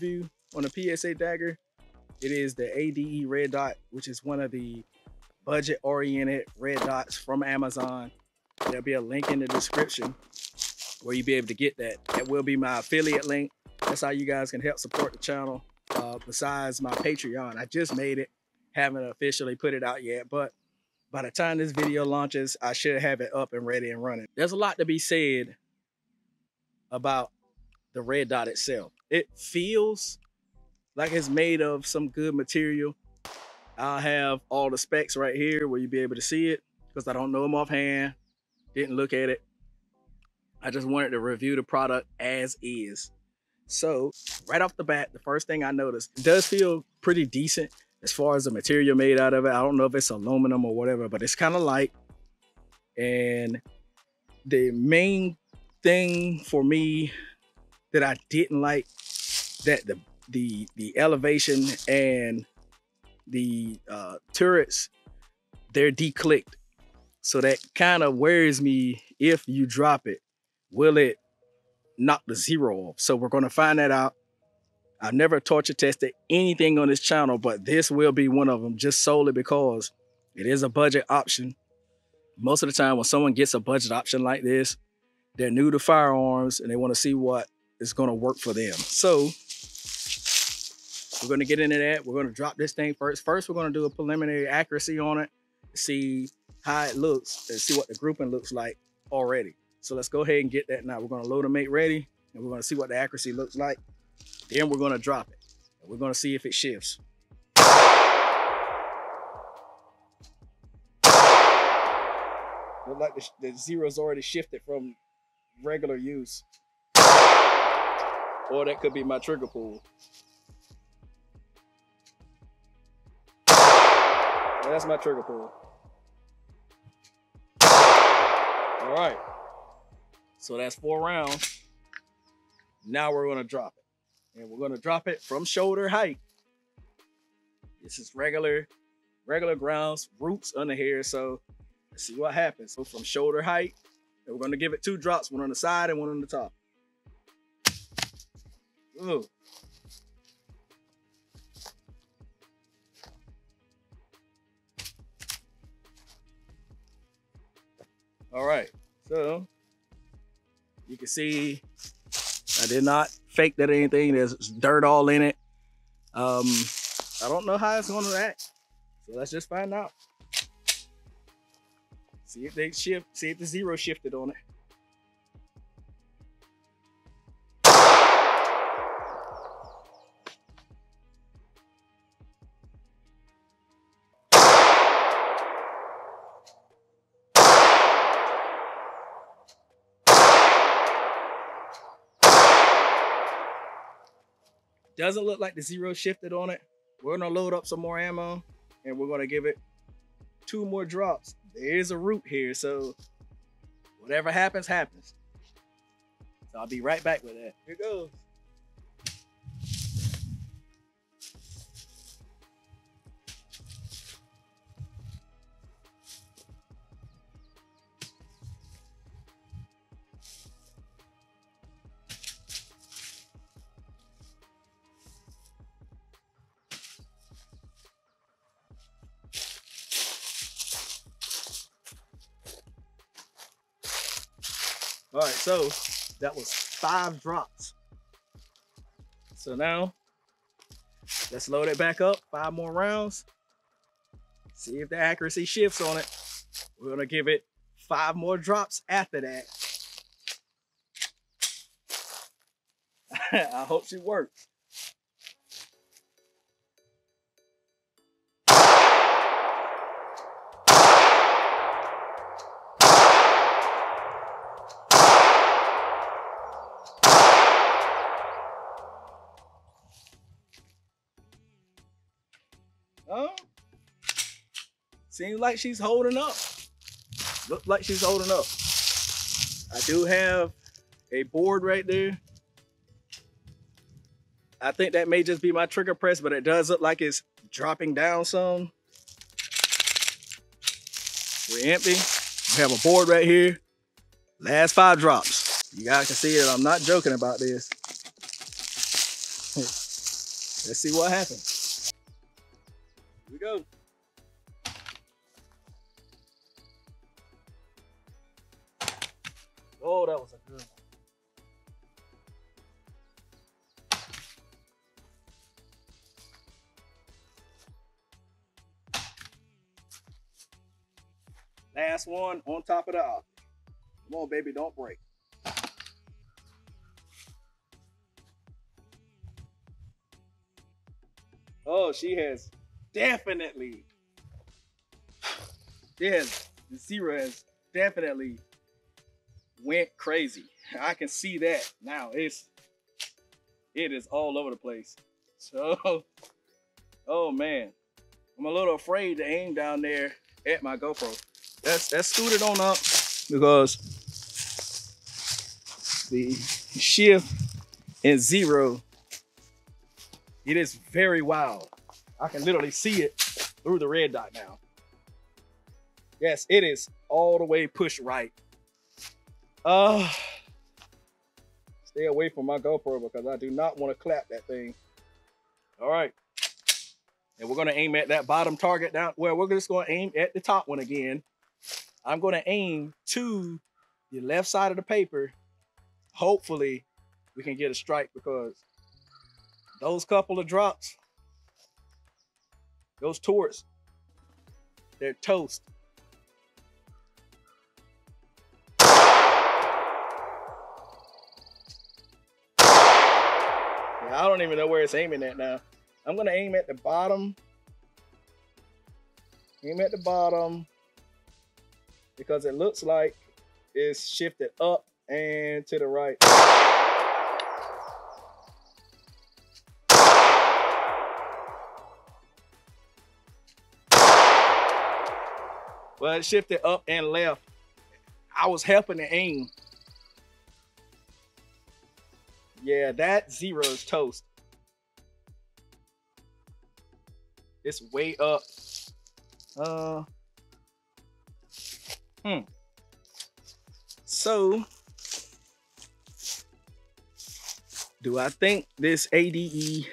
review on the PSA Dagger. It is the ADE Red Dot, which is one of the budget-oriented red dots from Amazon. There'll be a link in the description where you'll be able to get that. That will be my affiliate link. That's how you guys can help support the channel. Uh, besides my Patreon, I just made it. Haven't officially put it out yet, but by the time this video launches, I should have it up and ready and running. There's a lot to be said about the red dot itself. It feels like it's made of some good material. I'll have all the specs right here where you'll be able to see it because I don't know them offhand. Didn't look at it. I just wanted to review the product as is. So right off the bat, the first thing I noticed, it does feel pretty decent as far as the material made out of it. I don't know if it's aluminum or whatever, but it's kind of light. And the main thing for me that I didn't like that the the the elevation and the uh, turrets they're declicked, so that kind of worries me. If you drop it, will it knock the zero off? So we're gonna find that out. I've never torture tested anything on this channel, but this will be one of them just solely because it is a budget option. Most of the time when someone gets a budget option like this, they're new to firearms and they want to see what is to work for them. So we're to get into that. We're to drop this thing first. First, we're to do a preliminary accuracy on it, see how it looks and see what the grouping looks like already. So let's go ahead and get that now. We're to load and mate ready and we're to see what the accuracy looks like. Then we're to drop it. We're to see if it shifts. Look like the, the zero's already shifted from regular use. Or that could be my trigger pull. that's my trigger pull. All right. So that's four rounds. Now we're gonna drop it. And we're gonna drop it from shoulder height. This is regular, regular grounds, roots under here. So let's see what happens. So from shoulder height, and we're gonna give it two drops, one on the side and one on the top. Ooh. All right, so you can see I did not fake that or anything. There's dirt all in it. Um, I don't know how it's gonna act. So let's just find out. See if they shift, see if the zero shifted on it. Doesn't look like the zero shifted on it. We're gonna load up some more ammo and we're gonna give it two more drops. There is a root here, so whatever happens, happens. So I'll be right back with that. Here goes. All right, so that was five drops. So now let's load it back up, five more rounds. See if the accuracy shifts on it. We're gonna give it five more drops after that. I hope she works. Seems like she's holding up. Look like she's holding up. I do have a board right there. I think that may just be my trigger press, but it does look like it's dropping down some. We're empty. We have a board right here. Last five drops. You guys can see that I'm not joking about this. Let's see what happens. Here we go. Last one on top of the op. Come on, baby, don't break. Oh, she has definitely, yes, the zero has definitely went crazy. I can see that now. It's, it is all over the place. So, oh man, I'm a little afraid to aim down there at my GoPro. That's that's scooted on up because the shift and zero, it is very wild. I can literally see it through the red dot now. Yes, it is all the way pushed right. Uh, stay away from my GoPro because I do not want to clap that thing. All right. And we're going to aim at that bottom target down. Well, we're just going to aim at the top one again. I'm going to aim to the left side of the paper. Hopefully, we can get a strike because those couple of drops, those torts, they're toast. I don't even know where it's aiming at now. I'm gonna aim at the bottom. Aim at the bottom because it looks like it's shifted up and to the right. Well, it shifted up and left. I was helping to aim. Yeah, that zero is toast. It's way up. Uh, Hmm. So, do I think this ADE,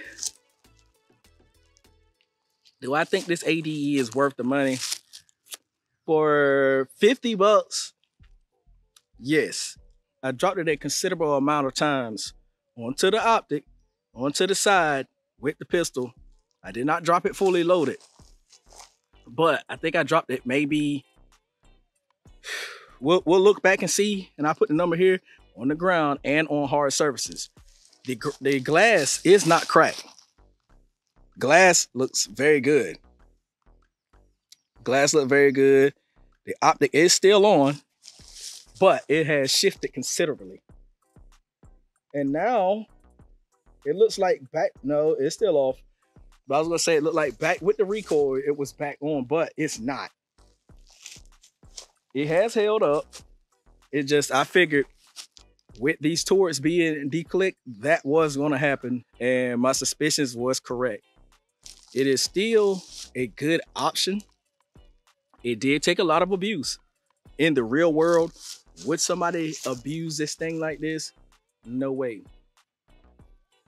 do I think this ADE is worth the money? For 50 bucks, yes. I dropped it a considerable amount of times onto the optic, onto the side with the pistol. I did not drop it fully loaded, but I think I dropped it maybe we'll, we'll look back and see, and I put the number here on the ground and on hard surfaces. The, the glass is not cracked. Glass looks very good. Glass look very good. The optic is still on, but it has shifted considerably. And now it looks like back, no, it's still off. But I was gonna say it looked like back with the recoil, it was back on, but it's not it has held up. It just, I figured with these torts being declicked, that was going to happen. And my suspicions was correct. It is still a good option. It did take a lot of abuse. In the real world, would somebody abuse this thing like this? No way.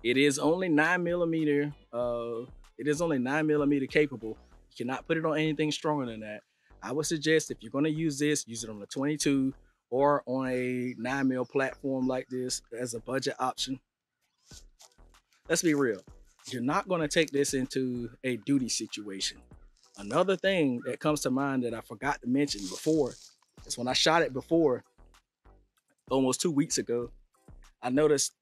It is only nine millimeter. Uh, it is only nine millimeter capable. You cannot put it on anything stronger than that. I would suggest if you're going to use this, use it on a 22 or on a 9 mil platform like this as a budget option. Let's be real. You're not going to take this into a duty situation. Another thing that comes to mind that I forgot to mention before is when I shot it before, almost two weeks ago, I noticed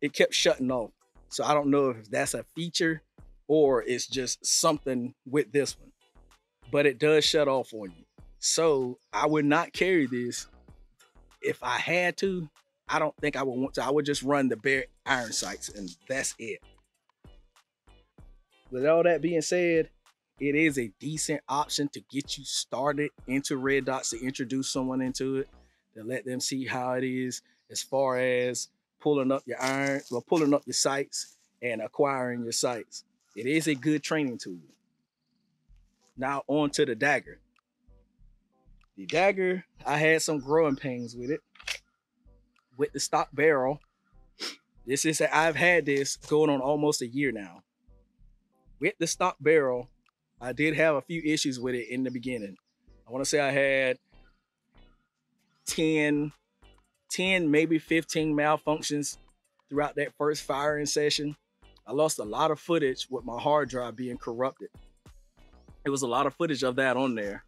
it kept shutting off. So I don't know if that's a feature or it's just something with this one but it does shut off on you. So I would not carry this. If I had to, I don't think I would want to. I would just run the bare iron sights and that's it. With all that being said, it is a decent option to get you started into red dots to introduce someone into it, to let them see how it is as far as pulling up your iron, well, pulling up your sights and acquiring your sights. It is a good training tool. Now on to the dagger. The dagger, I had some growing pains with it. With the stock barrel. This is, I've had this going on almost a year now. with the stock barrel, I did have a few issues with it in the beginning. I want to say I had 10, 10, maybe 15 malfunctions throughout that first firing session. I lost a lot of footage with my hard drive being corrupted. It was a lot of footage of that on there.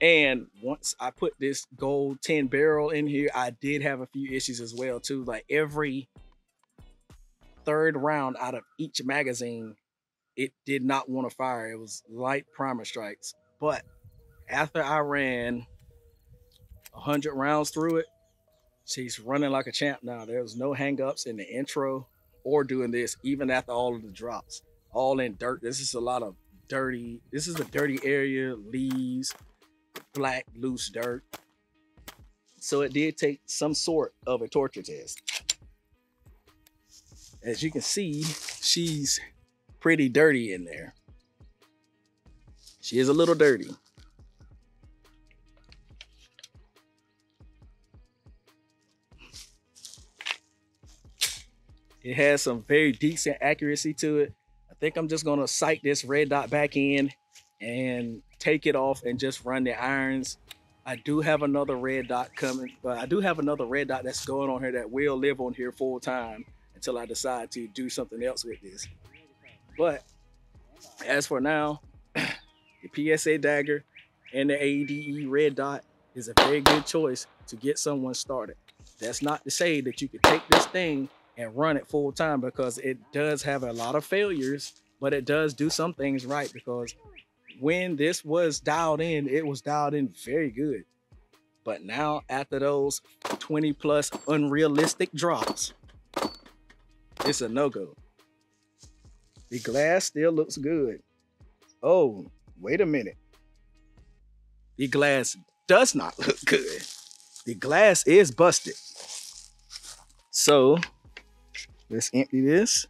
And once I put this gold 10 barrel in here, I did have a few issues as well too. Like every third round out of each magazine, it did not want to fire. It was light primer strikes. But after I ran 100 rounds through it, she's running like a champ now. There was no hangups in the intro or doing this, even after all of the drops. All in dirt. This is a lot of dirty. This is a dirty area, leaves, black, loose dirt. So it did take some sort of a torture test. As you can see, she's pretty dirty in there. She is a little dirty. It has some very decent accuracy to it. Think I'm just gonna sight this red dot back in and take it off and just run the irons. I do have another red dot coming, but I do have another red dot that's going on here that will live on here full time until I decide to do something else with this. But as for now, the PSA dagger and the ADE red dot is a very good choice to get someone started. That's not to say that you could take this thing and run it full time because it does have a lot of failures, but it does do some things right because when this was dialed in, it was dialed in very good. But now after those 20 plus unrealistic drops, it's a no-go. The glass still looks good. Oh, wait a minute. The glass does not look good. The glass is busted. So Let's empty this.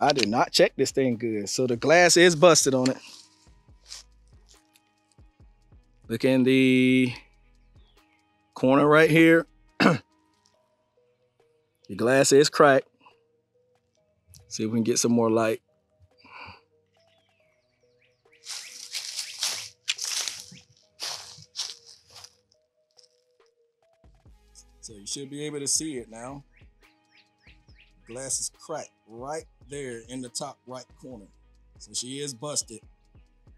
I did not check this thing good. So the glass is busted on it. Look in the corner right here. the glass is cracked. See if we can get some more light. So you should be able to see it now glass is cracked right there in the top right corner. So she is busted.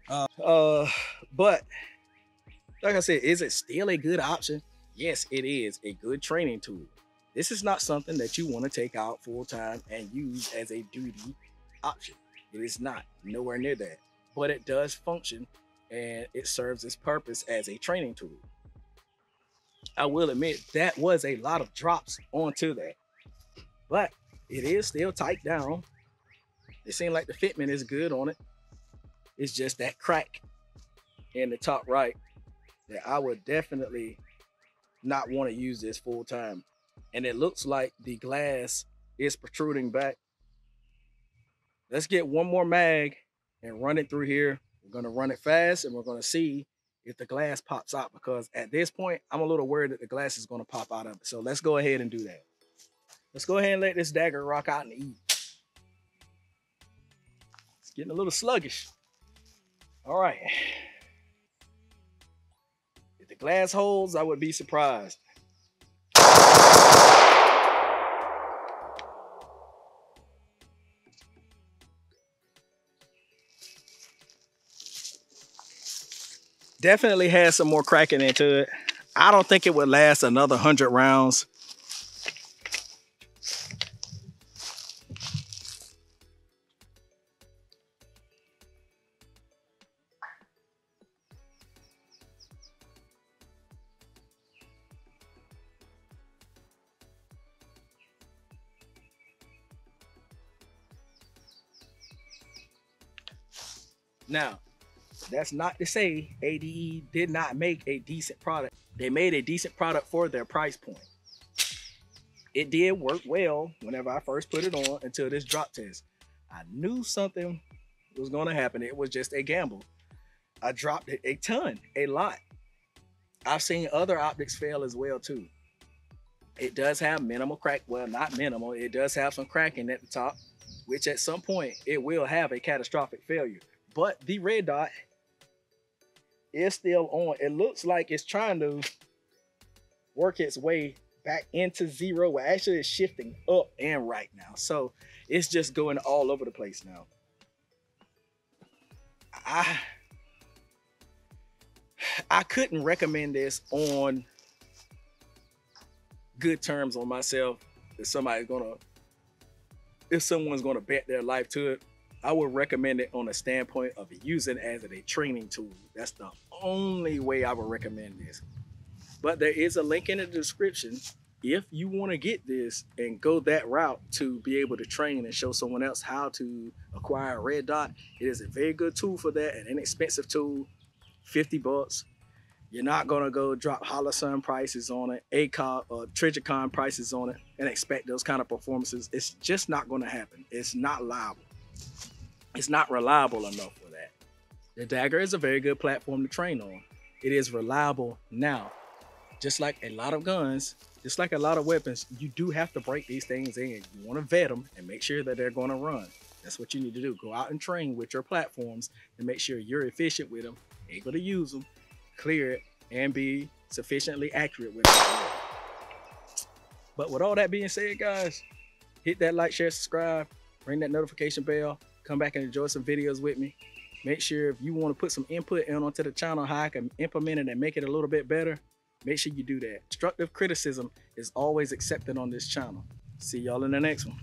Uh, uh, but like I said, is it still a good option? Yes, it is a good training tool. This is not something that you want to take out full time and use as a duty option. It is not nowhere near that, but it does function and it serves its purpose as a training tool. I will admit that was a lot of drops onto that, but it is still tight down. It seems like the fitment is good on it. It's just that crack in the top right that I would definitely not want to use this full time. And it looks like the glass is protruding back. Let's get one more mag and run it through here. We're gonna run it fast and we're gonna see if the glass pops out because at this point, I'm a little worried that the glass is gonna pop out of it. So let's go ahead and do that. Let's go ahead and let this dagger rock out and eat. It's getting a little sluggish. All right. If the glass holds, I would be surprised. Definitely has some more cracking into it. I don't think it would last another 100 rounds. Now, that's not to say ADE did not make a decent product. They made a decent product for their price point. It did work well whenever I first put it on until this drop test. I knew something was going to happen. It was just a gamble. I dropped it a ton, a lot. I've seen other optics fail as well too. It does have minimal crack. Well, not minimal. It does have some cracking at the top which at some point it will have a catastrophic failure. But the red dot is still on. It looks like it's trying to work its way back into zero. Well, actually, it's shifting up and right now. So it's just going all over the place now. I I couldn't recommend this on good terms on myself. If somebody's gonna, if someone's gonna bet their life to it, I would recommend it on a standpoint of using as a training tool. That's the only way I would recommend this. But there is a link in the description if you want to get this and go that route to be able to train and show someone else how to acquire a red dot. It is a very good tool for that, an inexpensive tool, 50 bucks. You're not gonna go drop Holosun prices on it, ACOG or uh, Trijicon prices on it, and expect those kind of performances. It's just not gonna happen. It's not liable. It's not reliable enough for that. The Dagger is a very good platform to train on. It is reliable now. Just like a lot of guns, just like a lot of weapons, you do have to break these things in. You want to vet them and make sure that they're going to run. That's what you need to do. Go out and train with your platforms and make sure you're efficient with them, able to use them, clear it, and be sufficiently accurate with it. But with all that being said, guys, hit that like, share, subscribe, ring that notification bell, come back and enjoy some videos with me. Make sure if you want to put some input in onto the channel, how I can implement it and make it a little bit better, make sure you do that. Constructive criticism is always accepted on this channel. See y'all in the next one.